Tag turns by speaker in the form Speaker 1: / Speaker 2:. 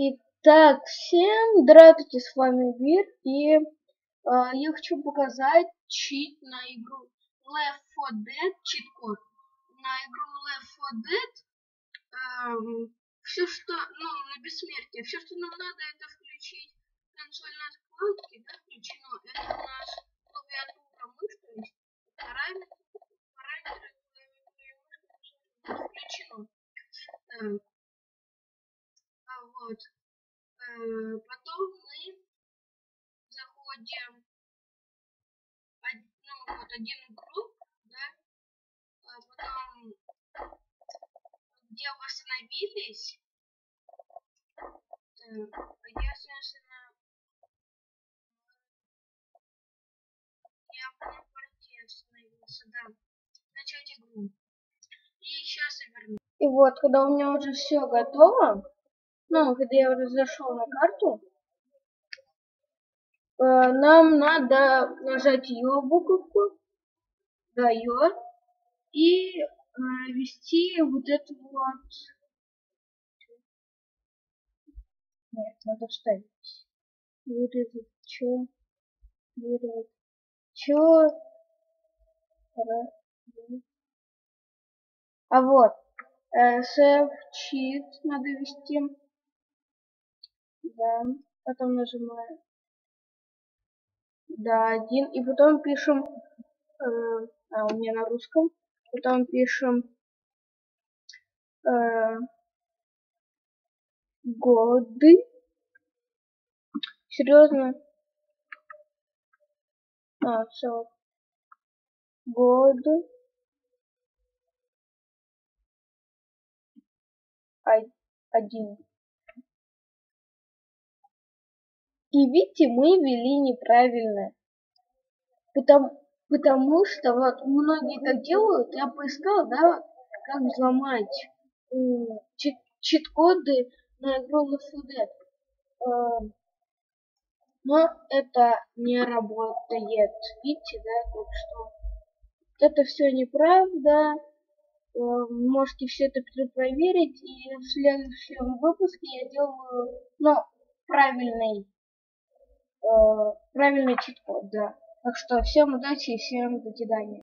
Speaker 1: Итак, всем здравствуйте, с вами Вир, и э, я хочу показать чит на игру Left 4 Dead, чит-код. На игру Left 4 Dead, э, все, что, ну, на бессмертие, все, что нам надо, это включить консольные вкладки, да, включено, это у нас клавиатура мышь, то есть параметры, параметры включено. Так. Вот. Э, потом мы заходим ну, вот один круг, да, а потом где восстановились, так, а я, соответственно, я на порте остановился, да, начать игру. И сейчас я вернусь. И вот, когда у меня уже все готово, ну, когда я уже зашел на карту, э, нам надо нажать ее буковку, да, ее, и э, ввести вот эту вот... Нет, надо вставить. Вырезать, чё, вырезать, чё, а вот, э, cheat надо ввести. Да. Потом нажимаем. Да, один. И потом пишем. Э, а, у меня на русском. Потом пишем. Э, годы. Серьезно? А, все. Годы. Один. И видите, мы ввели неправильно. Потому, потому что вот многие так делают, я поискал, да, как взломать чит-коды на игру Left 4 Dead. Но это не работает. Видите, да, так что это все неправда. Э, можете все это проверить. И в следующем выпуске я делаю, ну, правильный правильный чит-код, да. Так что всем удачи и всем до свидания.